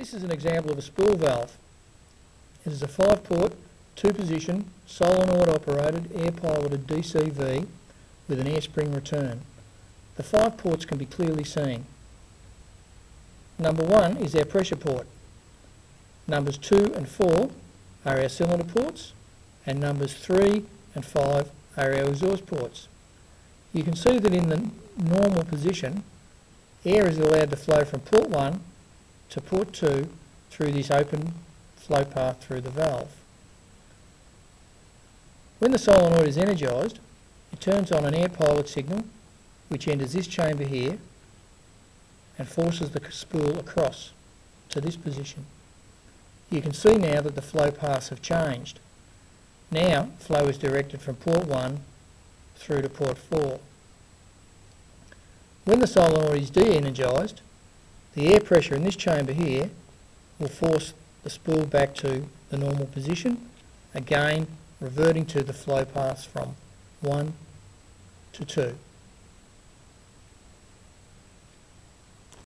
This is an example of a spool valve. It is a five-port, two-position, solenoid-operated, air-piloted DCV with an air spring return. The five ports can be clearly seen. Number one is our pressure port. Numbers two and four are our cylinder ports, and numbers three and five are our exhaust ports. You can see that in the normal position, air is allowed to flow from port 1 to port 2 through this open flow path through the valve. When the solenoid is energised, it turns on an air pilot signal which enters this chamber here and forces the spool across to this position. You can see now that the flow paths have changed. Now flow is directed from port 1 through to port 4. When the solenoid is de-energised, the air pressure in this chamber here will force the spool back to the normal position, again reverting to the flow paths from 1 to 2.